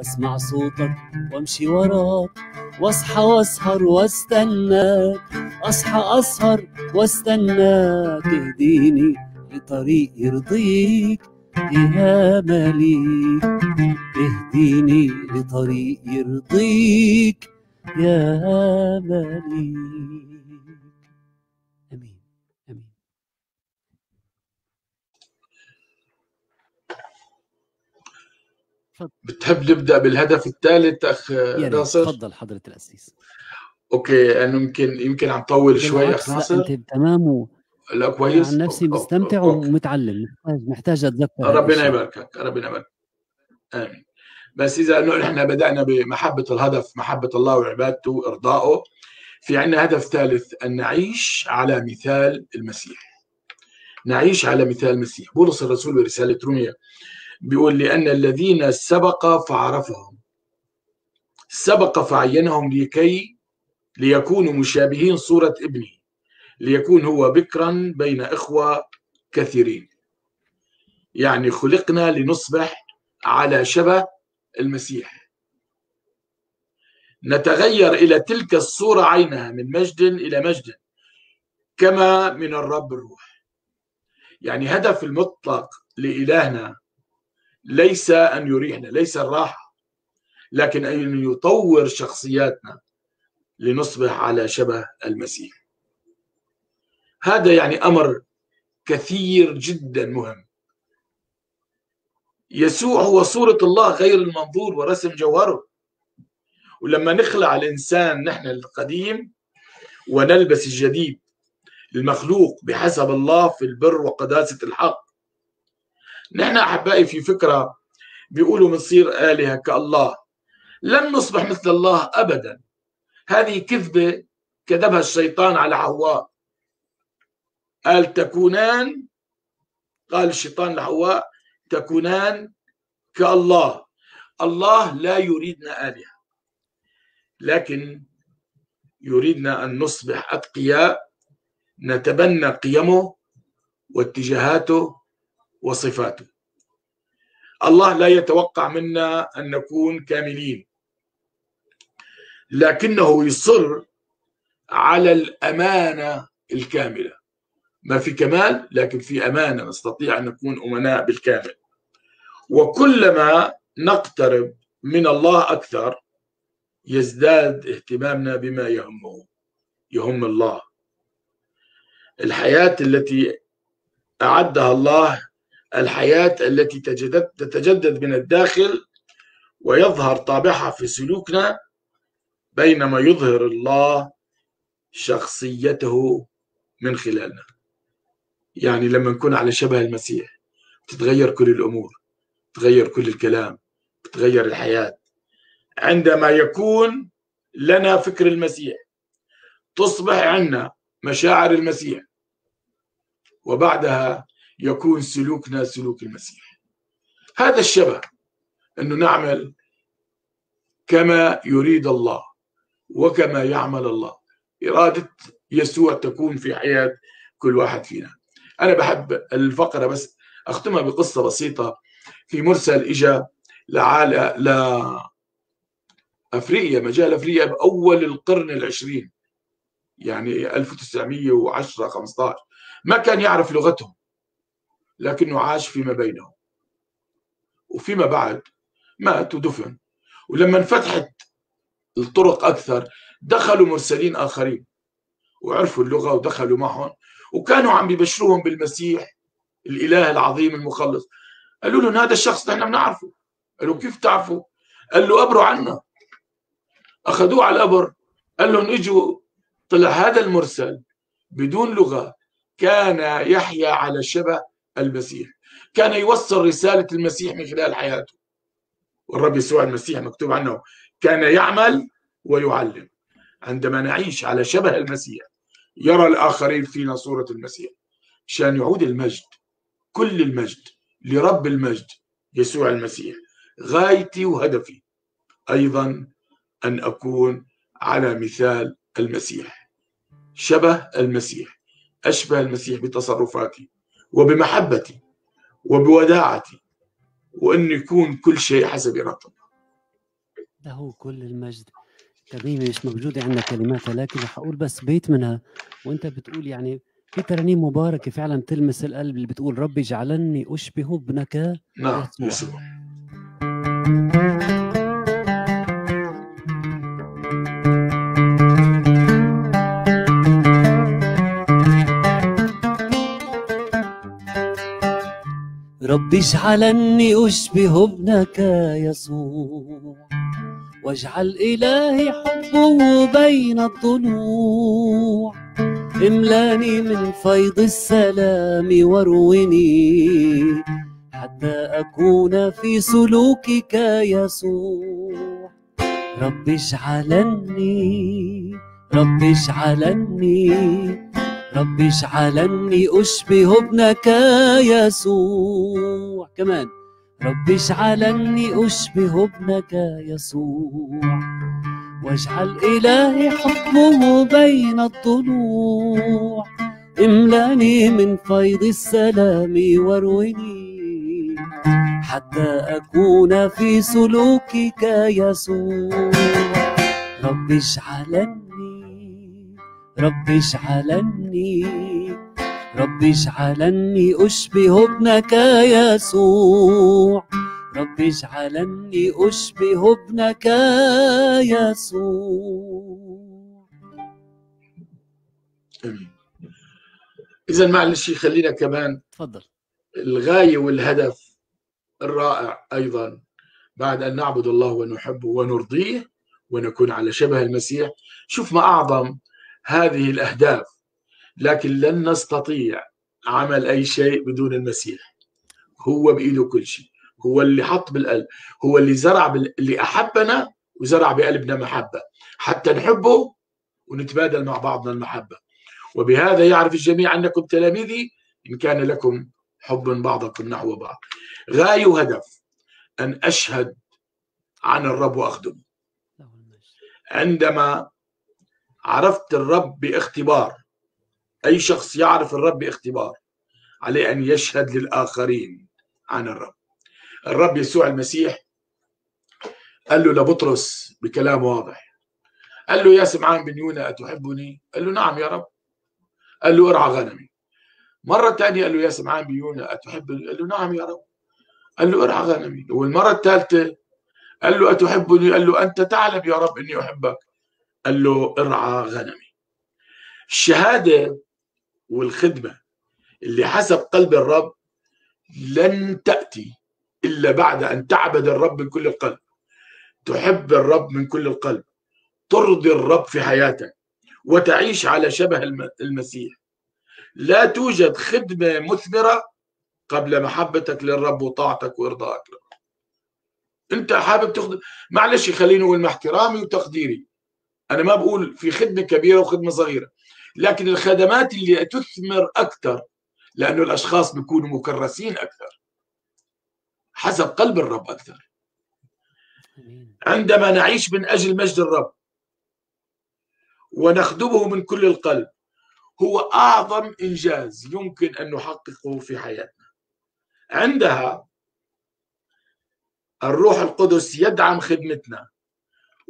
أسمع صوتك وأمشي وراك. واصحى واسهر واستناك. أصحى أسهر واستناك. اهديني لطريق يرضيك. يا مليك اهديني لطريق يرضيك. يا مليك. بتحب نبدأ بالهدف الثالث أخ ناصر؟ تفضل حضرة الأسيس. أوكي أنا يمكن يمكن عم طول شوي أخ ناصر. أنت تمام و... لا كويس. عن نفسي. مستمتع. ومتعلم محتاج محتاج أتذكر ربنا. يباركك ربنا يبارك آمين. بس إذا إنه إحنا بدأنا بمحبة الهدف محبة الله وعبادته وإرضائه في عندنا هدف ثالث أن نعيش على مثال المسيح. نعيش على مثال المسيح. بولس الرسول برسالة روميا بيقول لأن الذين سبق فعرفهم. سبق فعينهم لكي ليكونوا مشابهين صورة ابنه ليكون هو بكرا بين إخوة كثيرين. يعني خلقنا لنصبح على شبه المسيح. نتغير إلى تلك الصورة عينها من مجد إلى مجد كما من الرب الروح. يعني هدف المطلق لإلهنا ليس أن يريحنا ليس الراحة لكن أن يطور شخصياتنا لنصبح على شبه المسيح. هذا يعني أمر كثير جدا مهم. يسوع هو صورة الله غير المنظور ورسم جوهره. ولما نخلع الإنسان نحن القديم ونلبس الجديد المخلوق بحسب الله في البر وقداسة الحق نحن أحبائي في فكرة بيقولوا بنصير آلهة كالله. لن نصبح مثل الله أبدا. هذه كذبة كذبها الشيطان على حواء. قال تكونان قال الشيطان لحواء تكونان كالله. الله لا يريدنا آلهة لكن يريدنا أن نصبح أتقياء نتبنى قيمه واتجاهاته وصفاته. الله لا يتوقع منا أن نكون كاملين. لكنه يصر على الأمانة الكاملة. ما في كمال لكن في أمانة نستطيع أن نكون أمناء بالكامل. وكلما نقترب من الله أكثر يزداد اهتمامنا بما يهمه. يهم الله. الحياة التي أعدها الله الحياة التي تتجدد من الداخل ويظهر طابعها في سلوكنا بينما يظهر الله شخصيته من خلالنا. يعني لما نكون على شبه المسيح تتغير كل الأمور تغير كل الكلام تغير الحياة. عندما يكون لنا فكر المسيح تصبح عندنا مشاعر المسيح. وبعدها يكون سلوكنا سلوك المسيح. هذا الشبه أنه نعمل كما يريد الله وكما يعمل الله. إرادة يسوع تكون في حياة كل واحد فينا. أنا بحب الفقرة بس أختمها بقصة بسيطة. في مرسل اجى لعالة ل افريقيا مجال أفريقيا بأول القرن العشرين. يعني 1910 15 ما كان يعرف لغتهم. لكنه عاش فيما بينهم. وفيما بعد مات ودفن. ولما انفتحت الطرق أكثر دخلوا مرسلين آخرين. وعرفوا اللغة ودخلوا معهم. وكانوا عم بيبشروهم بالمسيح الإله العظيم المخلص. قالوا لهم هذا الشخص نحن بنعرفه. قالوا كيف تعرفوا؟ قال له قبروا عنا. أخذوه على القبر. قال لهم اجوا. طلع هذا المرسل بدون لغة. كان يحيا على شبه المسيح. كان يوصل رسالة المسيح من خلال حياته. والرب يسوع المسيح مكتوب عنه كان يعمل ويعلم. عندما نعيش على شبه المسيح يرى الآخرين فينا صورة المسيح. عشان يعود المجد كل المجد لرب المجد يسوع المسيح. غايتي وهدفي أيضا أن أكون على مثال المسيح. شبه المسيح أشبه المسيح بتصرفاتي. وبمحبتي وبوداعتي وأن يكون كل شيء حسب إرادة الله له كل المجد. ترنيمة مش موجودة عندنا كلماتها لكن رح أقول بس بيت منها. وأنت بتقول يعني في ترانيم مباركة فعلا تلمس القلب اللي بتقول ربي جعلني أشبه ابنك نعم يسوع. اجعلني أشبه ابنك يسوع واجعل إلهي حبه بين الضلوع املأني من فيض السلام واروني. حتى أكون في سلوكك يسوع. رب اجعلني رب اجعلني رب اجعلني أشبه ابنك يسوع. كمان رب اجعلني أشبه ابنك يسوع. واجعل إلهي حكمه بين الضلوع املأني من فيض السلام وارويني حتى أكون في سلوكك يسوع. رب اجعلني رب اجعلني رب اجعلني أشبه ابنك يسوع. رب اجعلني أشبه ابنك يسوع. امين اذا معلش خلينا كمان تفضل. الغاية والهدف الرائع أيضا بعد أن نعبد الله ونحبه ونرضيه ونكون على شبه المسيح. شوف ما أعظم هذه الأهداف لكن لن نستطيع عمل أي شيء بدون المسيح. هو بإيده كل شيء هو اللي حط بالقلب هو اللي زرع بال... اللي أحبنا وزرع بقلبنا محبة. حتى نحبه ونتبادل مع بعضنا المحبة. وبهذا يعرف الجميع أنكم تلاميذي إن كان لكم حب بعضكم نحو بعض. غايه وهدف أن أشهد عن الرب وأخدمه. عندما عرفت الرب باختبار. أي شخص يعرف الرب باختبار؟ عليه أن يشهد للآخرين عن الرب. الرب يسوع المسيح قال له لبطرس بكلام واضح. قال له يا سمعان بن يونا أتحبني؟ قال له نعم يا رب. قال له ارعى غنمي. مرة ثانية قال له يا سمعان بن يونا أتحبني؟ قال له نعم يا رب. قال له ارعى غنمي. والمرة الثالثة قال له أتحبني؟ قال له أنت تعلم يا رب إني أحبك. قال له ارعى غنمي. الشهادة والخدمة اللي حسب قلب الرب لن تأتي إلا بعد أن تعبد الرب من كل القلب. تحب الرب من كل القلب. ترضي الرب في حياتك وتعيش على شبه المسيح. لا توجد خدمة مثمرة قبل محبتك للرب وطاعتك وإرضائك له أنت حابب تخدم معلش خليني أقول مع احترامي وتقديري. أنا ما بقول في خدمة كبيرة وخدمة صغيرة لكن الخدمات اللي تثمر أكثر لأنه الأشخاص بيكونوا مكرسين أكثر حسب قلب الرب أكثر عندما نعيش من أجل مجد الرب ونخدمه من كل القلب هو أعظم إنجاز يمكن أن نحققه في حياتنا. عندها الروح القدس يدعم خدمتنا.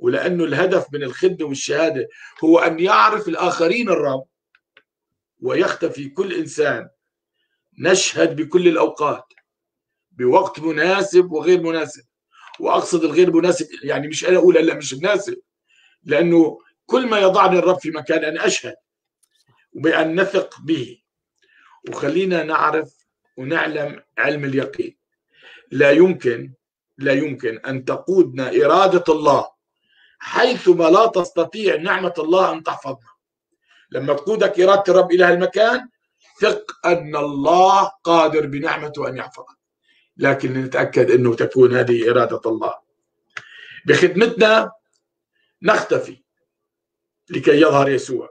ولأنه الهدف من الخدمة والشهادة هو أن يعرف الآخرين الرب ويختفي كل إنسان. نشهد بكل الأوقات بوقت مناسب وغير مناسب. وأقصد الغير مناسب يعني مش أنا أقول لا مش مناسب لأنه كل ما يضعني الرب في مكان أن أشهد وبأن نثق به. وخلينا نعرف ونعلم علم اليقين. لا يمكن لا يمكن أن تقودنا إرادة الله حيثما لا تستطيع نعمة الله أن تحفظنا لما تقودك إرادة الرب إلى المكان ثق أن الله قادر بنعمته أن يحفظك لكن نتأكد أنه تكون هذه إرادة الله. بخدمتنا نختفي لكي يظهر يسوع.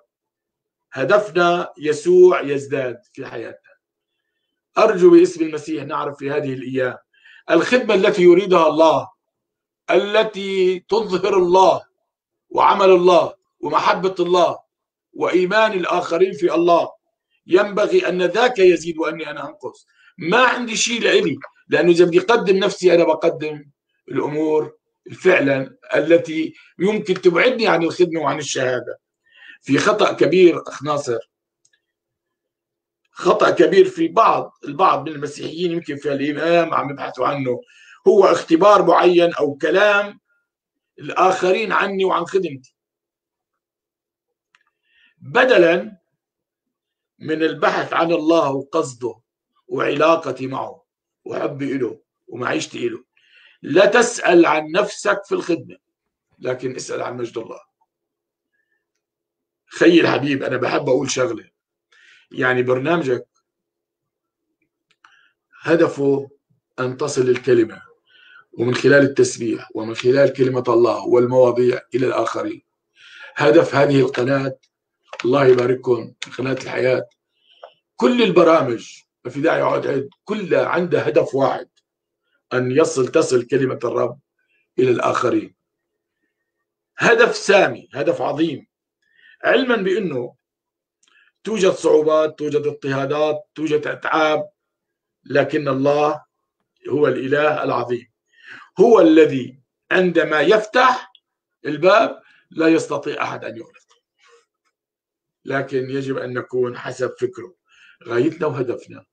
هدفنا يسوع يزداد في حياتنا. أرجو باسم المسيح نعرف في هذه الأيام الخدمة التي يريدها الله التي تظهر الله وعمل الله ومحبة الله وإيمان الآخرين في الله. ينبغي أن ذاك يزيد وأني أنا أنقص. ما عندي شيء لإلي لأنه إذا بدي أقدم نفسي أنا بقدم الأمور فعلا التي يمكن تبعدني عن الخدمة وعن الشهادة. في خطأ كبير أخ ناصر. خطأ كبير في بعض البعض من المسيحيين يمكن في الإمام عم يبحثوا عنه. هو اختبار معين أو كلام الآخرين عني وعن خدمتي. بدلا من البحث عن الله وقصده وعلاقتي معه وحبي له ومعيشتي له لا تسأل عن نفسك في الخدمة لكن اسأل عن مجد الله. خي الحبيب أنا بحب أقول شغلة. يعني برنامجك هدفه أن تصل الكلمة. ومن خلال التسبيح ومن خلال كلمة الله والمواضيع إلى الآخرين. هدف هذه القناة الله يبارككم قناة الحياة. كل البرامج ما في داعي اقعد عد كلها عندها هدف واحد أن يصل تصل كلمة الرب إلى الآخرين. هدف سامي هدف عظيم. علما بأنه توجد صعوبات توجد اضطهادات توجد أتعاب لكن الله هو الإله العظيم. هو الذي عندما يفتح الباب لا يستطيع أحد أن يغلق. لكن يجب أن نكون حسب فكره. غايتنا وهدفنا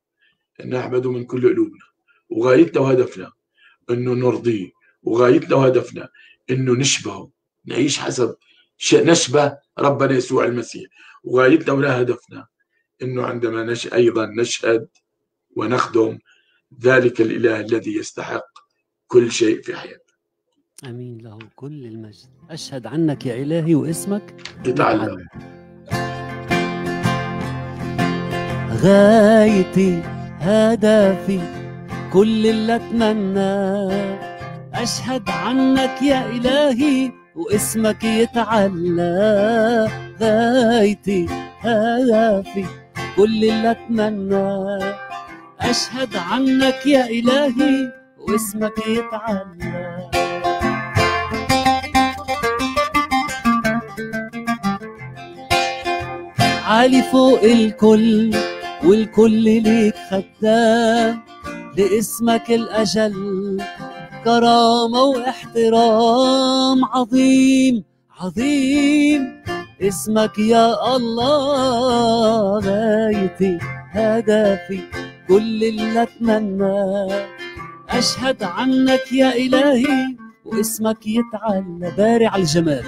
أن نعبده من كل قلوبنا. وغايتنا وهدفنا انه نرضيه وغايتنا وهدفنا انه نشبهه نعيش حسب نشبه ربنا يسوع المسيح. وغايتنا وهدفنا انه عندما نش أيضا نشهد ونخدم ذلك الإله الذي يستحق كل شيء في حياتنا أمين له كل المجد. أشهد عنك يا إلهي واسمك. يتعلم غايتي هدفي كل اللي اتمناه أشهد عنك يا إلهي واسمك يتعلى. غايتي هدفي كل اللي اتمناه أشهد عنك يا إلهي واسمك يتعلى عالي فوق الكل والكل ليك خدام. لاسمك الأجل كرامة واحترام عظيم عظيم. اسمك يا الله غايتي هدفي كل اللي أتمناه. أشهد عنك يا إلهي واسمك يتعلى بارع الجمال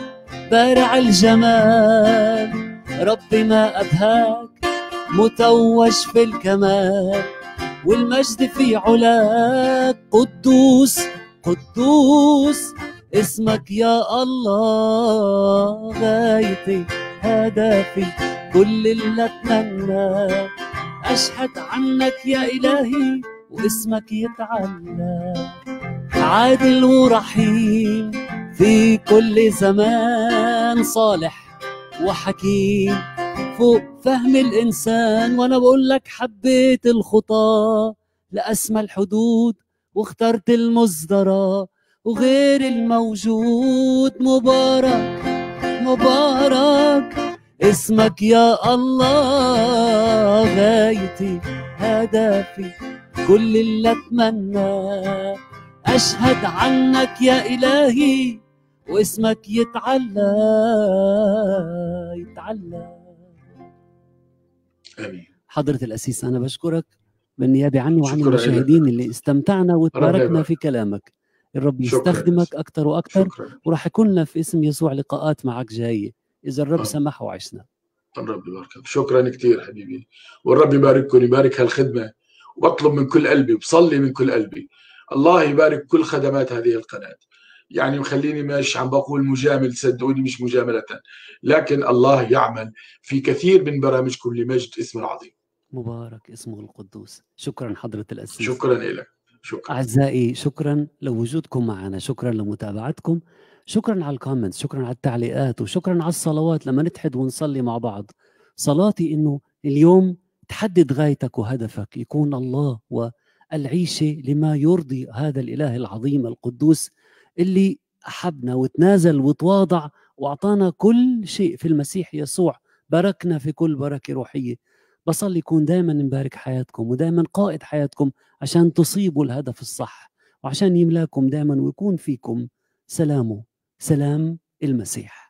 بارع الجمال. ربي ما أبهاك متوج في الكمال والمجد في علاك. قدوس قدوس اسمك يا الله. غايتي هدفي كل اللي أتمناه. أشهد عنك يا إلهي واسمك يتعلى عادل ورحيم في كل زمان صالح وحكيم فوق فهم الإنسان. وأنا بقول لك حبيت الخطى لأسمى الحدود واخترت المصدرة وغير الموجود. مبارك مبارك اسمك يا الله. غايتي هدفي. كل اللي اتمناه أشهد عنك يا إلهي واسمك يتعلى يتعلى. آمين. حضرة الأسيس أنا بشكرك بالنيابة عني وعن المشاهدين اللي استمتعنا وتباركنا. في كلامك. الرب. يستخدمك أكثر وأكثر شكرا. وراح يكون لنا في اسم يسوع لقاءات معك جاية. إذا الرب آه. سمح وعشنا. الرب يباركك. شكرا كثير حبيبي. والرب يبارككم يبارك هالخدمة. واطلب من كل قلبي وبصلي من كل قلبي. الله يبارك كل خدمات هذه القناة. يعني مخليني مش عم بقول مجامل صدقوني مش مجاملة. لكن الله يعمل في كثير من برامجكم لمجد اسمه العظيم. مبارك اسمه القدوس. شكرا حضرة الأسيس. شكرا لك شكرا. أعزائي شكرا لوجودكم معنا شكرا لمتابعتكم. شكرا على الكومنتس شكرا على التعليقات وشكرا على الصلوات لما نتحد ونصلي مع بعض. صلاتي إنه اليوم تحدد غايتك وهدفك يكون الله والعيشه لما يرضي هذا الإله العظيم القدوس اللي أحبنا وتنازل وتواضع وأعطانا كل شيء في المسيح يسوع. باركنا في كل بركة روحية. بصلي يكون دائما مبارك حياتكم ودائما قائد حياتكم عشان تصيبوا الهدف الصح وعشان يملاكم دائما ويكون فيكم سلامه. سلام المسيح.